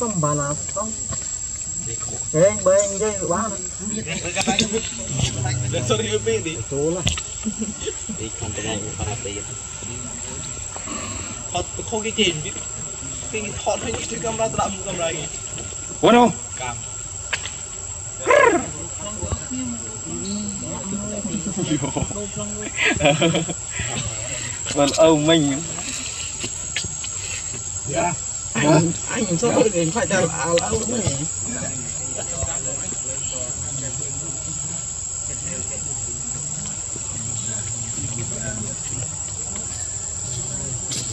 không bà nào không Ê, bên dây quá nè. Để sorry bên bên đi. Tố là. Không có bao nhiêu tiền. Cái gì biết. Cái hot hay cái camera tạm camera gì. Quên không? Cam. Vâng, ông mình. Yeah. Anh sao tôi đến phải đào áo áo này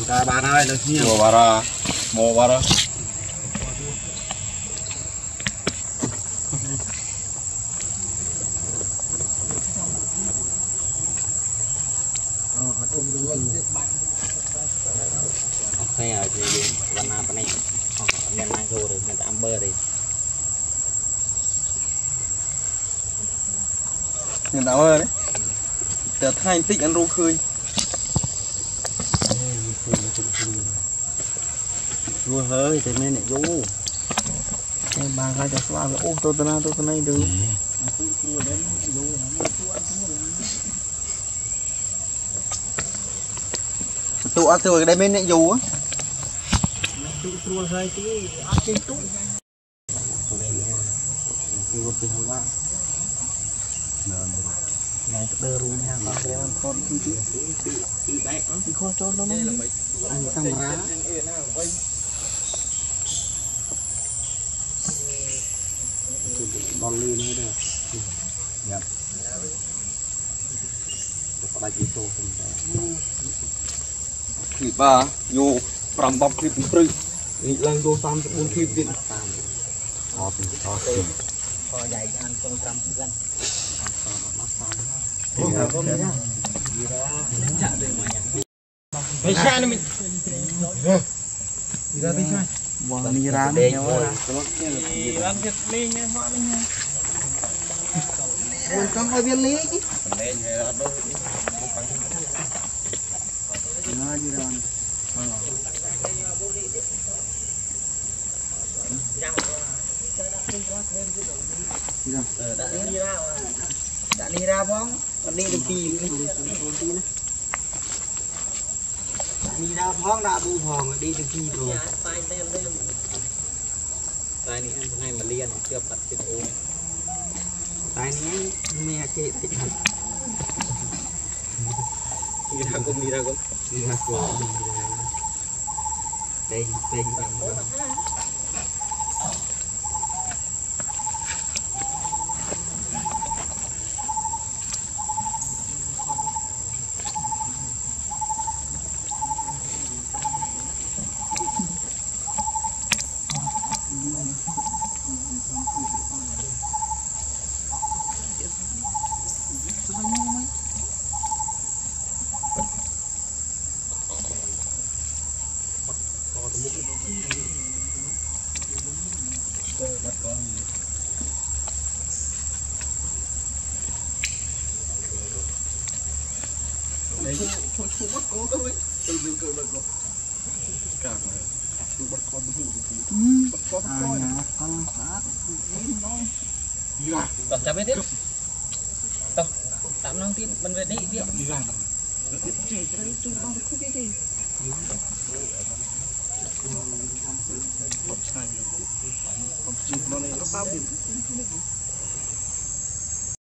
ta bà ơi nó nhiều bà ra Mùa bà ra ok rồi thì lần nào bên này mình mang vô rồi mình ăn bơ đi Nhìn tao ơi đấy. Tờ thay tích ăn rô khơi. Vui hơi thì mấy này vô Em bà khai cho xóa Ô tôi tên nào tôi tên này được. Tụ ăn từ đây bên này dù á. Tí con cho nhập có ba chỉ tô không phải Thì bà Vô Pram bọc ថ្ងៃទៅដើររួមហ្នឹងអត់គេមិនខត់ទីទីទីបែកពីខោចូលនោះហ្នឹងកាមេរ៉ាបលលីនេះដែរយ៉ាប់ទៅផ្ដាច់វីតូខ្ញុំដែរពីបាយោ5បំពីព្រឹកនេះឡើងទៅ34ភីបទៀតតាមអត់ទៅអស់ពីអស់ដៃអានទៅ5 Bisa nih. Bisa bisa. Wah, ini rame ya. Langit nih, maknanya. Bukan kau biar lagi. Nah, di Đã đi ra. Đã đi ra không? còn đi được kỳ đi ra hoang đã bu hoàng đi được kỳ rồi tay này em ngày mà liền chưa bật cái ôm tay này mẹ chết thì thật đi ra cũng đi ra cũng đi ra cũng đây đây đây bằng con phát តោះចាប់វាទៀតតោះតាមនងទៀតមិនវានេះទៀត Hãy subscribe cho kênh Ghiền Mì Gõ Để không bỏ lỡ những video hấp dẫn